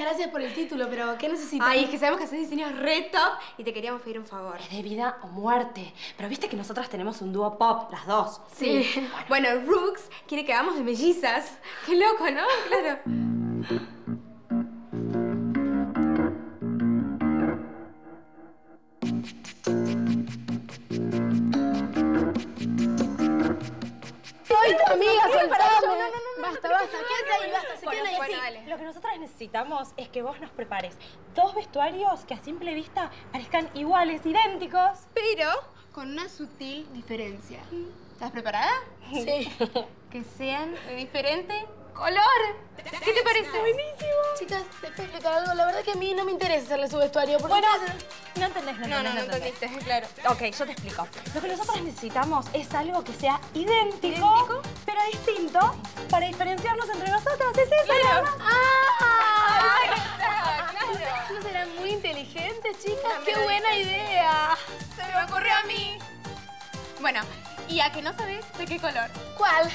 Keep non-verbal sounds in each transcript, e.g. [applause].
gracias por el título, pero ¿qué necesitas? Ay, es que sabemos que haces diseños re top y te queríamos pedir un favor. Es de vida o muerte. Pero viste que nosotras tenemos un dúo pop, las dos. Sí. [laughs] Bueno, Rooks quiere que hagamos de mellizas. Qué loco, ¿no? Claro. ¡Ay, amiga! Basta, basta. Quédate ahí, basta. Se Bueno, quedan ahí. bueno, sí. dale. Lo que nosotras necesitamos es que vos nos prepares dos vestuarios que a simple vista parezcan iguales, idénticos. Pero con una sutil diferencia. ¿Estás preparada? Sí. [laughs] Que sean de diferente color. ¿Qué te parece? Buenísimo. Chicas, te puedo explicar algo. La verdad que a mí no me interesa hacerle su vestuario. Porque Bueno, no entendés, no No, no, no entendiste, claro. Ok, yo te explico. Lo que nosotros necesitamos es algo que sea idéntico, ¿Idéntico? pero distinto, para diferenciarnos entre nosotros. ¿Es eso? nada más? ¡Ah! claro. ¿No serán muy inteligentes, chicas? ¡Qué buena idea! Se me ocurrió a mí. Bueno, ¿y a que no sabes de qué color? ¿Cuál?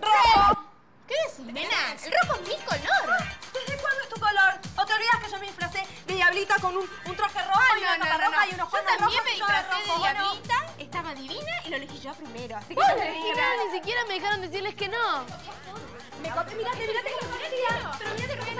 ¡Rojo! ¿Qué decís, nena? El rojo es mi color. ¿Desde cuándo es tu color? ¿O te olvidas que yo me disfracé de diablita con un, un traje rojo y una capa roja y unos Yo cuernos también rojos me disfracé de rojo, ¿o no? diablita, estaba divina y lo elegí yo primero. Así que no te dije chicas, nada. ni siquiera me dejaron decirles que no. Me conté, mirate, mirate lo conocía. Pero mirate